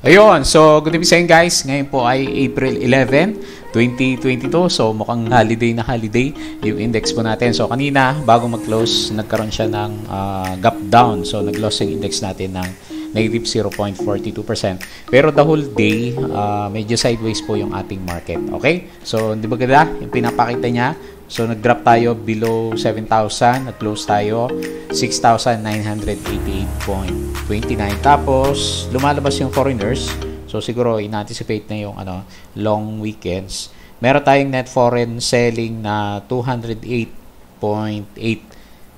Ayun, so good evening guys. Ngayon po ay April 11, 2022. So mukhang holiday na holiday yung index po natin. So kanina, bago mag-close, nagkaroon siya ng uh, gap down. So nag-loss yung index natin ng negative 0.42%. Pero the whole day, uh, medyo sideways po yung ating market. Okay? So hindi ba ganda? Yung pinapakita niya, So, nag-drop tayo below 7,000. Nag-close tayo 6,988.29. Tapos, lumalabas yung foreigners. So, siguro, in-anticipate na yung ano, long weekends. Meron tayong net foreign selling na 208.8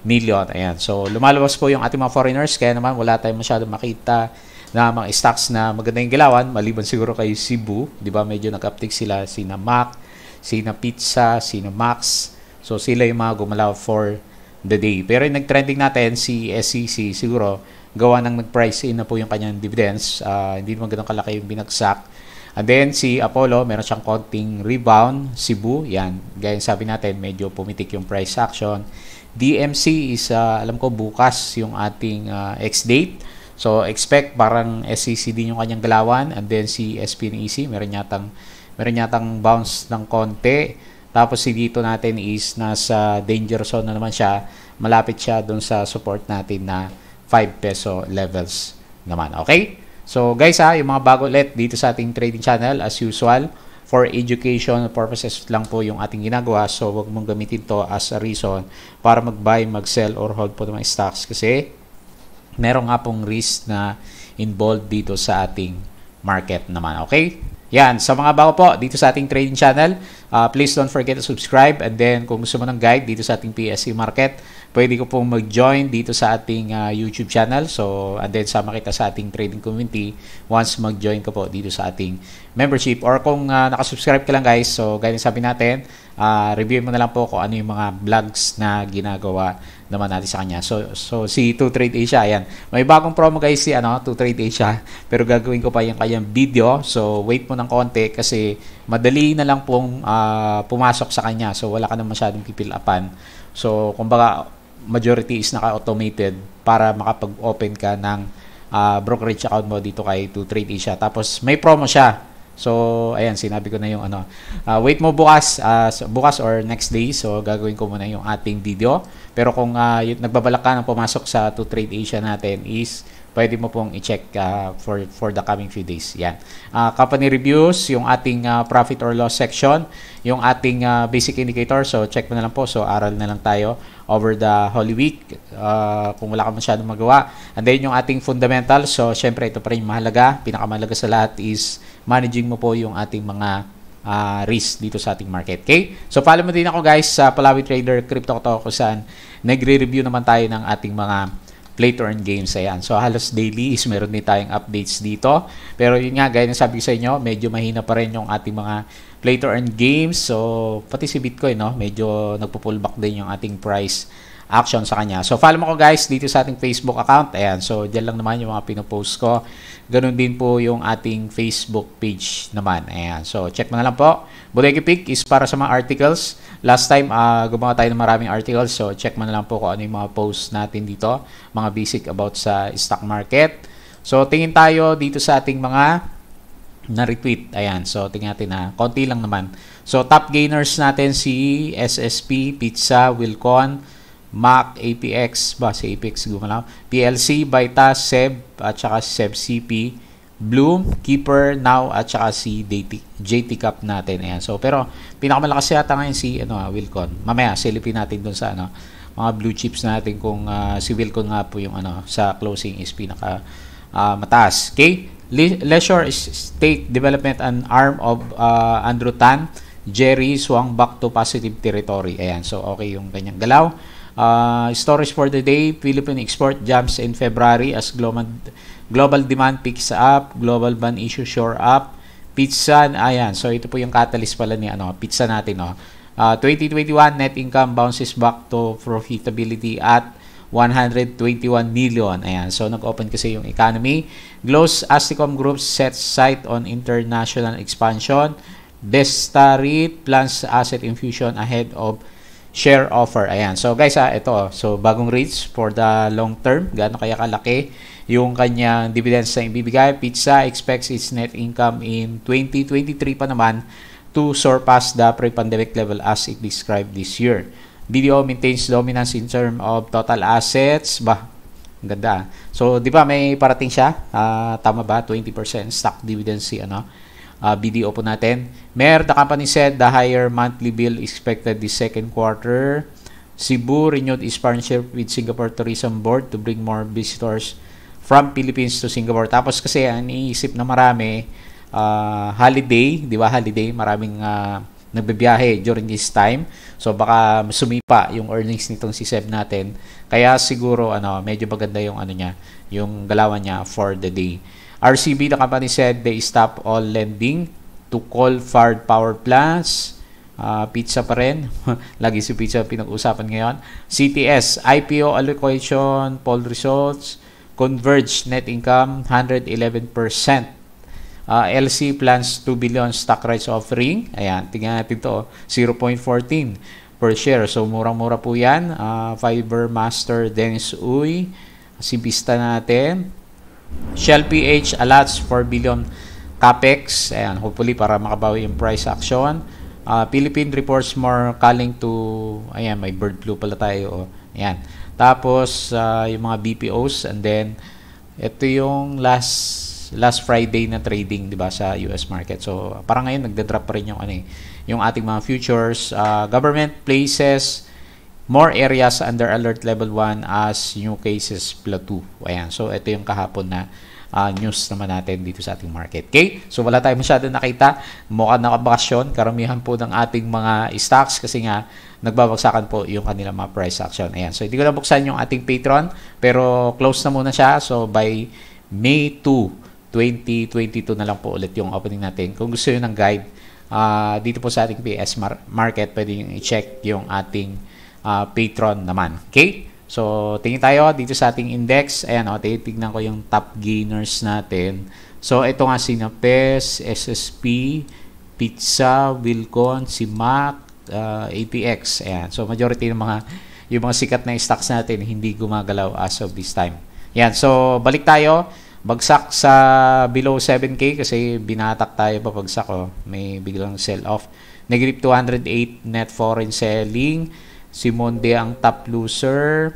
million. Ayan. So, lumalabas po yung ating mga foreigners. Kaya naman, wala tayong masyadong makita na mga stocks na maganda yung gilawan. Maliban siguro kay Cebu. Di ba? Medyo nag-uptick sila. Sina Mac, Sina Pizza, Sino Max. So sila yung mga gumalaw for the day. Pero yung nag-trending natin, si SEC siguro, gawa ng nag-price in na po yung kanyang dividends. Uh, hindi naman ganun kalaki yung binagsak. And then si Apollo, meron siyang konting rebound. Cebu, yan. Gaya sabi natin, medyo pumitik yung price action. DMC is, uh, alam ko, bukas yung ating uh, ex-date. So, expect parang SEC din yung kanyang galawan. And then si SPNEC, meron yatang meron yatang bounce ng konti. Tapos si dito natin is nasa danger zone na naman siya. Malapit siya dun sa support natin na 5 peso levels naman. Okay? So guys ha, yung mga bago ulit dito sa ating trading channel as usual for education purposes lang po yung ating ginagawa. So wag mong gamitin to as a reason para mag-buy, mag-sell or hold po ng mga stocks kasi meron nga pong risk na involved dito sa ating market naman. Okay? Yan, sa mga bago po dito sa ating trading channel, uh, please don't forget to subscribe and then kung gusto mo ng guide dito sa ating PSC market, pwede ko pong mag-join dito sa ating uh, YouTube channel. So, and then sama kita sa ating trading community once mag-join ka po dito sa ating membership. Or kung uh, nakasubscribe ka lang guys, so gaya sabi natin, uh, review mo na lang po kung ano yung mga vlogs na ginagawa naman natin sa kanya. So, so si 2Trade Asia, ayan. May bagong promo guys si ano, 2Trade Asia. Pero gagawin ko pa yung kanyang video. So, wait mo ng konti kasi madali na lang pong uh, pumasok sa kanya. So, wala ka na masyadong pipilapan. So, kumbaga, majority is naka-automated para makapag-open ka ng uh, brokerage account mo dito kay 2Trade Asia. Tapos, may promo siya. So, ayan, sinabi ko na yung ano. Uh, wait mo bukas, uh, bukas or next day. So, gagawin ko muna yung ating video. Pero kung uh, nagbabalak ka ng pumasok sa to Trade Asia natin is pwede mo pong i-check uh, for, for the coming few days. Yan. Uh, company reviews, yung ating uh, profit or loss section, yung ating uh, basic indicator. So, check mo na lang po. So, aral na lang tayo over the Holy Week uh, kung wala ka masyadong magawa. And then, yung ating fundamentals. So, syempre, ito pa rin mahalaga. Pinakamahalaga sa lahat is managing mo po yung ating mga uh, risk dito sa ating market. Okay? So, follow mo din ako guys sa Palawi Trader Crypto Talk kung saan nagre-review naman tayo ng ating mga play to earn games. Ayan. So, halos daily is meron din tayong updates dito. Pero yun nga, gaya ng sabi ko sa inyo, medyo mahina pa rin yung ating mga play to earn games. So, pati si Bitcoin, no? medyo nagpo-pullback din yung ating price action sa kanya. So, follow mo ko guys dito sa ating Facebook account. Ayan. So, dyan lang naman yung mga pinopost ko. Ganun din po yung ating Facebook page naman. Ayan. So, check mo na lang po. Bodega Pick is para sa mga articles. Last time, uh, gumawa tayo ng maraming articles. So, check mo na lang po kung ano yung mga posts natin dito. Mga basic about sa stock market. So, tingin tayo dito sa ating mga na-retweet. Ayan. So, tingnan natin na. Konti lang naman. So, top gainers natin si SSP, Pizza, Wilcon, Mac, APX, ba si APX gumalaw, PLC, Baita, Seb, at saka Seb CP, Bloom, Keeper, Now, at saka si JT, JT Cup natin. Ayan. So, pero pinakamalakas yata ngayon si ano, ah, Wilcon. Mamaya, silipin natin dun sa ano, mga blue chips natin kung uh, si Wilcon nga po yung ano, sa closing is pinaka uh, mataas. Okay? Le Leisure State Development and arm of uh, Andrew Tan, Jerry swung back to positive territory. Ayan. So, okay yung kanyang galaw. Uh, stories for the day, Philippine export jumps in February as global, global demand picks up, global ban issue shore up, pizza, ayan, so ito po yung catalyst pala ni ano, pizza natin. No? Uh, 2021 net income bounces back to profitability at 121 million. Ayan. So, nag-open kasi yung economy. Glows Asticom Group sets sight on international expansion. Destarit plans asset infusion ahead of share offer. Ayan. So guys, ah, ito. So bagong rates for the long term. Gaano kaya kalaki yung kanyang dividends na ibibigay. Pizza expects its net income in 2023 pa naman to surpass the pre-pandemic level as it described this year. BDO maintains dominance in term of total assets. Ba, ang ganda. So, di ba may parating siya? Uh, tama ba? 20% stock dividend si ano? Uh, BDO po natin. Mer, the company said the higher monthly bill expected this second quarter. Cebu renewed its partnership with Singapore Tourism Board to bring more visitors from Philippines to Singapore. Tapos kasi ang iniisip na marami, uh, holiday, di ba holiday, maraming uh, nagbibiyahe during this time. So baka sumipa yung earnings nitong si Seb natin. Kaya siguro ano, medyo maganda yung ano niya, yung galawan niya for the day. RCB, the company said they stop all lending to coal-fired power plants. Uh, pizza pa rin. Lagi si pizza pinag-usapan ngayon. CTS, IPO allocation, poll results, converge net income 111%. Uh, LC plans 2 billion stock rights offering. Ayan, tingnan natin to. 0.14 per share. So, murang-mura po yan. Uh, Fiber Master Dennis Uy. Si Vista natin. Shell PH allots 4 billion capex. Ayan, hopefully para makabawi yung price action. Uh, Philippine reports more calling to, ayan, may bird flu pala tayo. Oh. Ayan. Tapos, uh, yung mga BPOs and then, ito yung last last Friday na trading 'di ba sa US market. So parang ngayon nagde-drop pa rin yung ano eh, yung ating mga futures. Uh, government places more areas under alert level 1 as new cases plateau. Ayan. So, ito yung kahapon na uh, news naman natin dito sa ating market. Okay? So, wala tayong masyado nakita. Mukha nakabakasyon. Karamihan po ng ating mga stocks kasi nga nagbabagsakan po yung kanilang mga price action. Ayan. So, hindi ko na buksan yung ating Patreon pero close na muna siya. So, by May 2, 2022 na lang po ulit yung opening natin. Kung gusto nyo ng guide, uh, dito po sa ating PS market, pwede nyo i-check yung ating uh, patron naman. Okay? So, tingin tayo dito sa ating index. Ayan, o, oh, titignan ko yung top gainers natin. So, ito nga si Napes, SSP, Pizza, Wilcon, si Mac, uh, APX. Ayan. So, majority ng mga yung mga sikat na stocks natin hindi gumagalaw as of this time. Yan. So, balik tayo. Bagsak sa below 7K kasi binatak tayo papagsak. Oh. May biglang sell-off. Negative 208 net foreign selling. Si Monde ang top loser.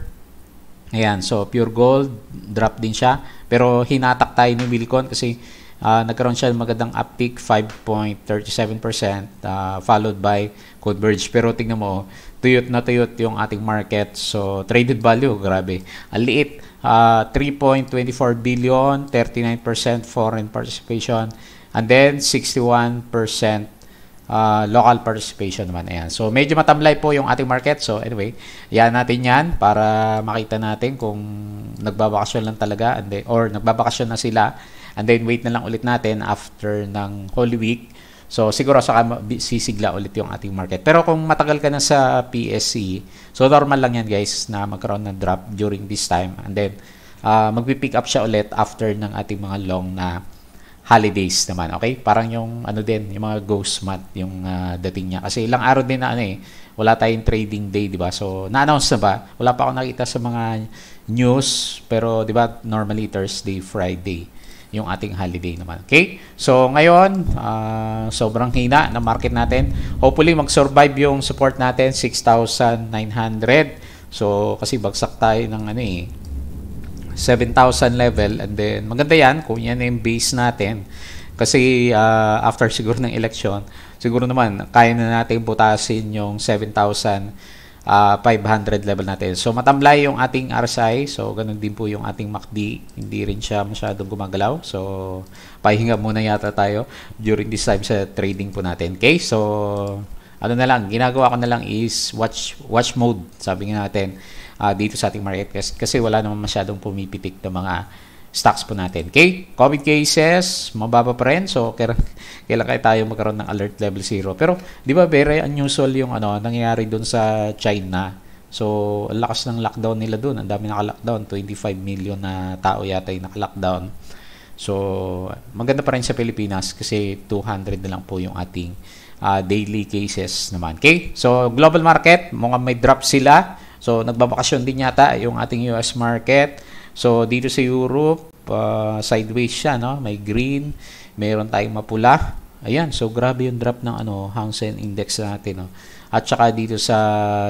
Ayan, so pure gold, drop din siya. Pero hinatak tayo ni Wilcon kasi uh, nagkaroon siya ng magandang uptick, 5.37%, uh, followed by Converge. Pero tingnan mo, tuyot na tuyot yung ating market. So, traded value, grabe. Ang liit, uh, 3.24 billion, 39% foreign participation, and then 61% uh, local participation naman. Ayan. So, medyo matamlay po yung ating market. So, anyway, yan natin yan para makita natin kung nagbabakasyon lang talaga and then, or nagbabakasyon na sila and then wait na lang ulit natin after ng Holy Week. So, siguro saka sisigla ulit yung ating market. Pero kung matagal ka na sa PSC, so normal lang yan guys na magkaroon ng drop during this time and then uh, magpipick up siya ulit after ng ating mga long na holidays naman. Okay? Parang yung ano din, yung mga ghost month yung uh, dating niya. Kasi ilang araw din na ano eh, wala tayong trading day, di ba? So, na-announce na ba? Wala pa ako nakita sa mga news, pero di ba normally Thursday, Friday yung ating holiday naman. Okay? So, ngayon, uh, sobrang hina na market natin. Hopefully, mag-survive yung support natin, 6,900. So, kasi bagsak tayo ng ano eh, 7,000 level and then maganda yan kung yan yung base natin. Kasi uh, after siguro ng election siguro naman kaya na natin butasin yung 7,500 uh, level natin. So matamlay yung ating RSI so ganun din po yung ating MACD hindi rin siya masyadong gumagalaw. So pahinga muna yata tayo during this time sa trading po natin. Okay? So ano na lang ginagawa ko na lang is watch watch mode sabi nga natin uh, dito sa ating market kasi wala naman masyadong pumipitik ng mga stocks po natin. Okay? COVID cases, mababa pa rin. So, kailan kaya tayo magkaroon ng alert level 0. Pero, di ba, very unusual yung ano, nangyayari doon sa China. So, ang lakas ng lockdown nila doon. Ang dami naka-lockdown. 25 million na tao yata yung naka-lockdown. So, maganda pa rin sa Pilipinas kasi 200 na lang po yung ating uh, daily cases naman. Okay? So, global market, mukhang may drop sila. So, nagbabakasyon din yata yung ating US market. So, dito sa Europe, uh, sideways siya, no? May green, mayroon tayong mapula. Ayan, so grabe yung drop ng ano, Hang Seng Index natin, no? At saka dito sa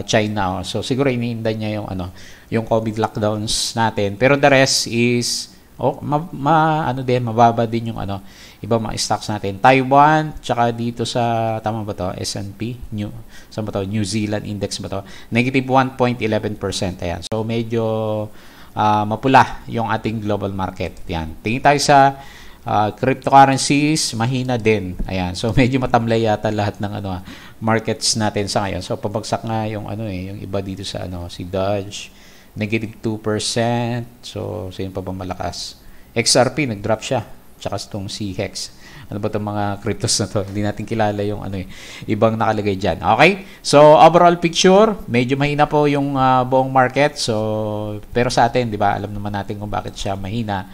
China, oh. so siguro iniinda niya yung ano, yung COVID lockdowns natin. Pero the rest is oh, ma, ma ano din, mababa din yung ano, ibang mga stocks natin. Taiwan, tsaka dito sa tama ba to? S&P, New sa ba to? New Zealand index ba to? Negative 1.11%. Ayan. So medyo uh, mapula yung ating global market. Yan. Tingin tayo sa uh, cryptocurrencies, mahina din. Ayan. So medyo matamlay yata lahat ng ano markets natin sa ngayon. So pabagsak nga yung ano eh, yung iba dito sa ano, si Dodge, negative 2%. So sino pa ba malakas? XRP nag-drop siya. Tsaka itong si Hex. Ano ba itong mga cryptos na to? Hindi natin kilala yung ano eh, ibang nakalagay dyan. Okay? So, overall picture, medyo mahina po yung uh, buong market. So, pero sa atin, di ba, alam naman natin kung bakit siya mahina.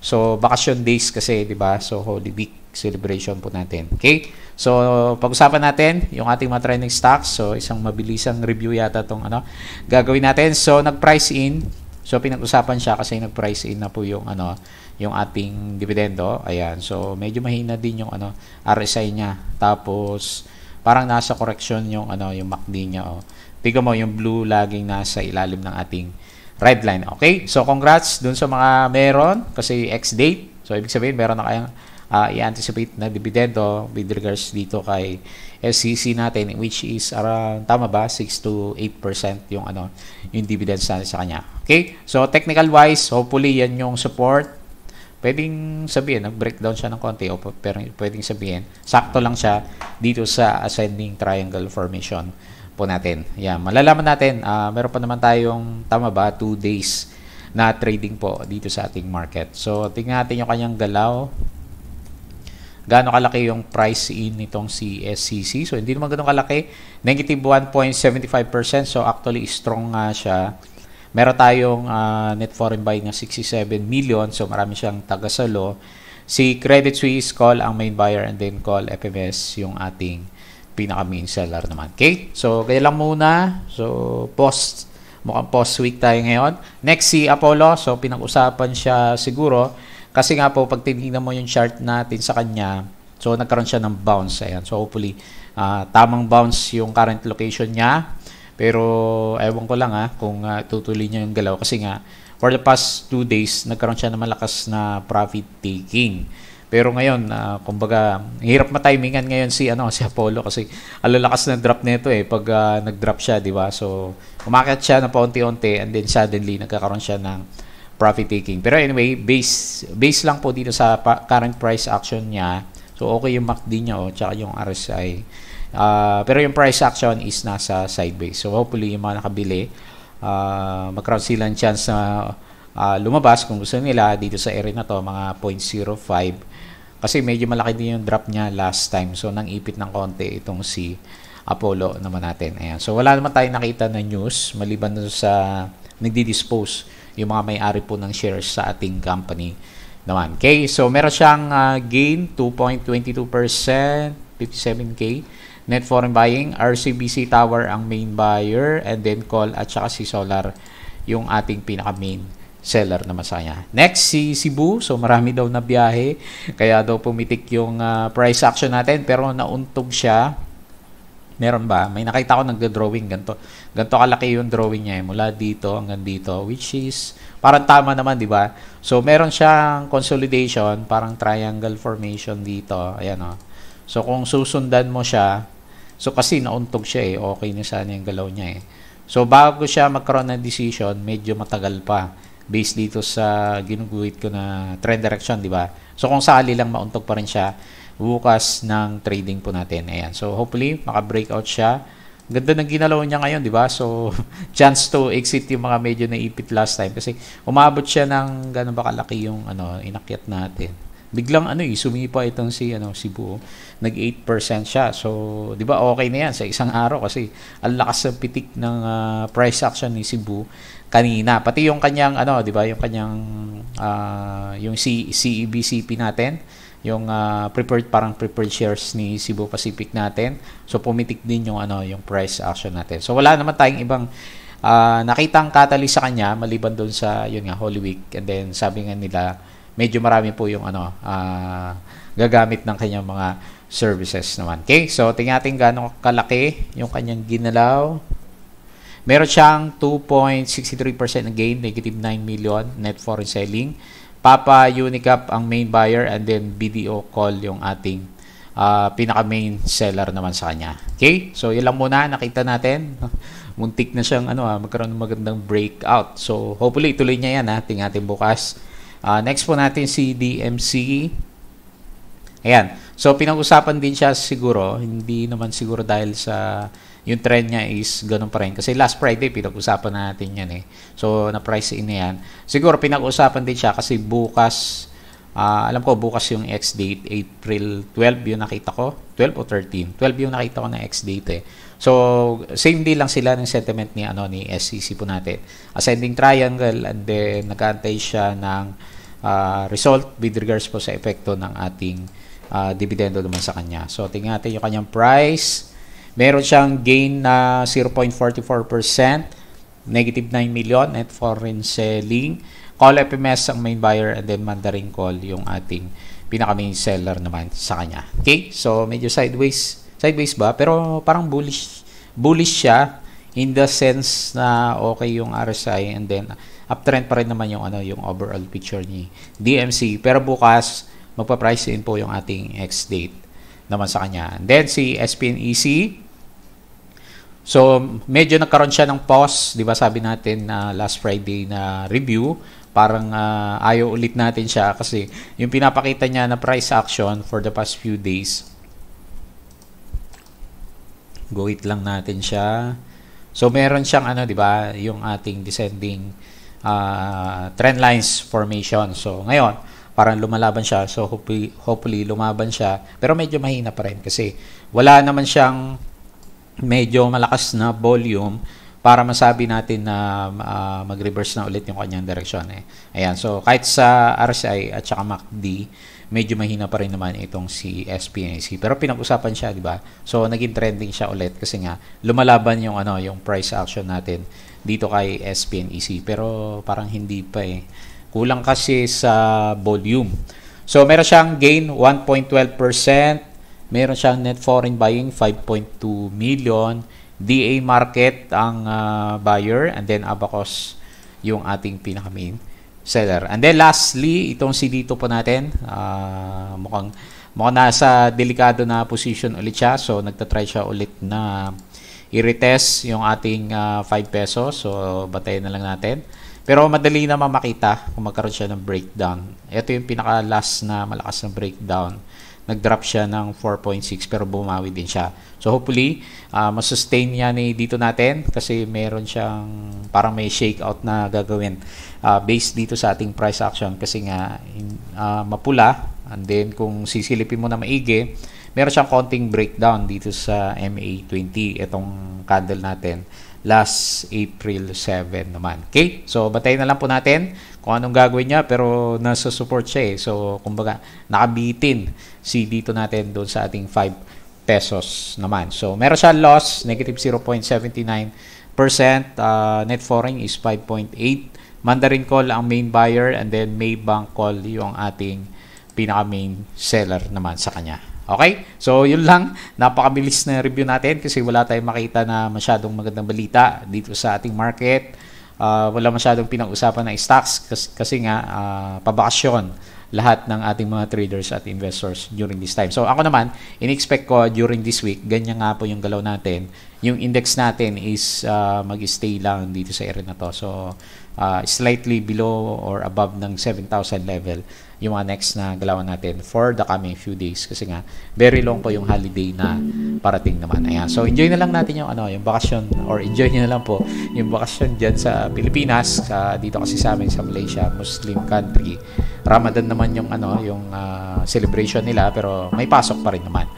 So, vacation days kasi, di ba? So, Holy Week celebration po natin. Okay? So, pag-usapan natin yung ating mga trending stocks. So, isang mabilisang review yata itong ano, gagawin natin. So, nag-price in. So, pinag-usapan siya kasi nag-price in na po yung ano, yung ating dividendo. Ayan. So, medyo mahina din yung ano, RSI niya. Tapos, parang nasa correction yung ano, yung MACD niya. Oh. Tingnan mo, yung blue laging nasa ilalim ng ating red line. Okay? So, congrats dun sa mga meron kasi ex-date. So, ibig sabihin, meron na kayang uh, i-anticipate na dividendo with regards dito kay SCC natin which is around tama ba 6 to 8% yung ano yung dividends natin sa kanya. Okay? So technical wise, hopefully yan yung support. Pwedeng sabihin, nag-breakdown siya ng konti o pero pwedeng sabihin, sakto lang siya dito sa ascending triangle formation po natin. Yan, malalaman natin, uh, meron pa naman tayong, tama ba, 2 days na trading po dito sa ating market. So, tingnan natin yung kanyang galaw gaano kalaki yung price in nitong si SCC. So, hindi naman ganun kalaki. Negative 1.75%. So, actually, strong nga siya. Meron tayong uh, net foreign buying na 67 million. So, marami siyang tagasalo. Si Credit Suisse, call ang main buyer and then call FMS yung ating pinaka main seller naman. Okay? So, kaya lang muna. So, post mukhang post week tayo ngayon. Next si Apollo. So, pinag-usapan siya siguro kasi nga po, pag tinignan mo yung chart natin sa kanya, so nagkaroon siya ng bounce. Ayan. So hopefully, uh, tamang bounce yung current location niya. Pero ewan ko lang ha, ah, kung uh, tutuloy niya yung galaw. Kasi nga, for the past 2 days, nagkaroon siya ng malakas na profit taking. Pero ngayon, uh, kumbaga, hirap matimingan ngayon si ano si Apollo kasi alalakas ng drop nito eh pag uh, nag-drop siya, di ba? So, umakyat siya na paunti-unti and then suddenly nagkakaroon siya ng profit taking. Pero anyway, base base lang po dito sa current price action niya. So okay yung MACD niya oh, tsaka yung RSI. Uh, ah, pero yung price action is nasa sideways. So hopefully yung mga nakabili uh, magkaroon sila ng chance na uh, lumabas kung gusto nila dito sa area na to mga 0.05 kasi medyo malaki din yung drop niya last time. So nang ipit ng konti itong si Apollo naman natin. Ayan. So wala naman tayong nakita na news maliban sa nagdi-dispose yung mga may-ari po ng shares sa ating company naman. Okay, so meron siyang uh, gain 2.22%, 57k. Net foreign buying, RCBC Tower ang main buyer and then call at saka si Solar yung ating pinaka main seller naman sa kanya. Next, si Cebu. So, marami daw na biyahe. Kaya daw pumitik yung uh, price action natin. Pero nauntog siya Meron ba? May nakita ko nagda-drawing ganto. Ganto kalaki yung drawing niya eh, mula dito hanggang dito which is parang tama naman, 'di ba? So meron siyang consolidation, parang triangle formation dito. Ayan oh. So kung susundan mo siya, so kasi nauntog siya eh, okay na sana yung galaw niya eh. So bago siya magkaroon ng decision, medyo matagal pa based dito sa ginuguhit ko na trend direction, 'di ba? So kung sakali lang mauntog pa rin siya, bukas ng trading po natin. Ayan. So, hopefully, maka-breakout siya. Ganda ng ginalaw niya ngayon, di ba? So, chance to exit yung mga medyo naipit last time. Kasi, umabot siya ng gano'n ba kalaki yung ano, inakyat natin. Biglang ano eh, sumipa itong si ano si Buo. Nag 8% siya. So, 'di ba okay na 'yan sa isang araw kasi ang lakas ng pitik ng uh, price action ni Cebu kanina. Pati yung kanyang ano, 'di ba, yung kanyang uh, yung C CEBCP natin, yung uh, preferred parang preferred shares ni Cebu Pacific natin. So pumitik din yung ano, yung price action natin. So wala naman tayong ibang uh, nakitang catalyst sa kanya maliban doon sa yun nga Holy Week and then sabi nga nila medyo marami po yung ano uh, gagamit ng kanyang mga services naman. Okay? So tingnan natin gaano kalaki yung kanyang ginalaw. Meron siyang 2.63% na gain, negative 9 million net foreign selling. Papa Unicap ang main buyer and then BDO call yung ating uh, pinaka main seller naman sa kanya. Okay? So yun muna nakita natin. Muntik na siyang ano ah, magkaroon ng magandang breakout. So hopefully ituloy niya yan ha. Tingnan natin bukas. Uh, next po natin si DMC. Ayan. So pinag-usapan din siya siguro, hindi naman siguro dahil sa yung trend niya is ganun pa rin. Kasi last Friday, pinag-usapan natin yan eh. So, na-price in yan. Siguro, pinag-usapan din siya kasi bukas, uh, alam ko, bukas yung ex-date, April 12 yung nakita ko. 12 o 13? 12 yung nakita ko na ex-date eh. So, same day lang sila ng sentiment ni, ano, ni SEC po natin. Ascending triangle and then nag-antay siya ng uh, result with regards po sa epekto ng ating uh, dividendo naman sa kanya. So, tingnan natin yung kanyang price. Meron siyang gain na 0.44%, negative 9 million net foreign selling. Call FMS ang main buyer and then Mandarin Call yung ating pinaka main seller naman sa kanya. Okay? So medyo sideways, sideways ba? Pero parang bullish bullish siya in the sense na okay yung RSI and then uptrend pa rin naman yung ano yung overall picture ni DMC. Pero bukas magpa-price in po yung ating X date naman sa kanya. And then si SPNEC So, medyo nagkaroon siya ng pause, 'di ba? Sabi natin na uh, last Friday na review, parang uh, ayaw ulit natin siya kasi yung pinapakita niya na price action for the past few days. Go lang natin siya. So, meron siyang ano, 'di ba, yung ating descending uh, trend lines formation. So, ngayon, parang lumalaban siya. So, hopefully, hopefully lumaban siya. Pero medyo mahina pa rin kasi wala naman siyang medyo malakas na volume para masabi natin na uh, mag-reverse na ulit yung kanyang direksyon. Eh. Ayan, so kahit sa RSI at saka MACD, medyo mahina pa rin naman itong si SPNC. Pero pinag-usapan siya, di ba? So naging trending siya ulit kasi nga lumalaban yung ano, yung price action natin dito kay SPNEC. Pero parang hindi pa eh. Kulang kasi sa volume. So meron siyang gain 1.12%, Meron siyang net foreign buying 5.2 million. DA market ang uh, buyer and then Abacus yung ating pinaka main seller. And then lastly, itong si dito po natin, uh, mukhang mukhang nasa delikado na position ulit siya. So nagta-try siya ulit na i-retest yung ating uh, 5 pesos. So batayin na lang natin. Pero madali naman makita kung magkaroon siya ng breakdown. Ito yung pinaka last na malakas na breakdown nag-drop siya ng 4.6 pero bumawi din siya. So hopefully, uh, masustain niya ni dito natin kasi meron siyang parang may shakeout na gagawin uh, based dito sa ating price action kasi nga in, uh, mapula and then kung sisilipin mo na maigi, meron siyang konting breakdown dito sa MA20 itong candle natin last April 7 naman. Okay? So, batayin na lang po natin kung anong gagawin niya pero nasa support siya eh. So, kumbaga, nakabitin si dito natin doon sa ating 5 pesos naman. So, meron siya loss, negative 0.79%. Uh, net foreign is 5.8. Mandarin call ang main buyer and then Maybank call yung ating pinaka main seller naman sa kanya. Okay? So, yun lang. Napakabilis na review natin kasi wala tayong makita na masyadong magandang balita dito sa ating market. Uh, wala masyadong pinag-usapan na stocks kasi, kasi nga uh, pabakasyon lahat ng ating mga traders at investors during this time. So ako naman, in-expect ko during this week, ganyan nga po yung galaw natin. Yung index natin is uh, mag-stay lang dito sa area na to. So uh, slightly below or above ng 7,000 level yung mga next na galawan natin for the coming few days kasi nga very long po yung holiday na parating naman. Ayan. So enjoy na lang natin yung ano, yung bakasyon or enjoy niyo na lang po yung bakasyon diyan sa Pilipinas, sa dito kasi sa amin sa Malaysia, Muslim country. Ramadan naman yung ano, yung uh, celebration nila pero may pasok pa rin naman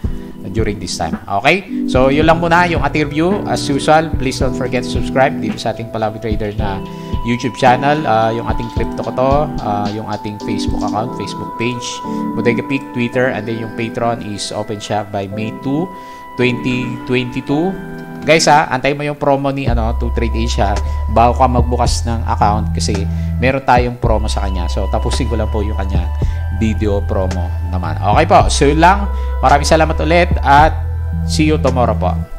during this time. Okay? So, yun lang muna yung ating review. As usual, please don't forget to subscribe dito sa ating Palawi Trader na YouTube channel, uh, yung ating crypto ko to, uh, yung ating Facebook account, Facebook page, Bodega Peak, Twitter, and then yung Patreon is open siya by May 2, 2022. Guys ha, antay mo yung promo ni ano, to Trade Asia bago ka magbukas ng account kasi meron tayong promo sa kanya. So tapusin ko lang po yung kanya video promo naman. Okay po, so yun lang. Maraming salamat ulit at see you tomorrow po.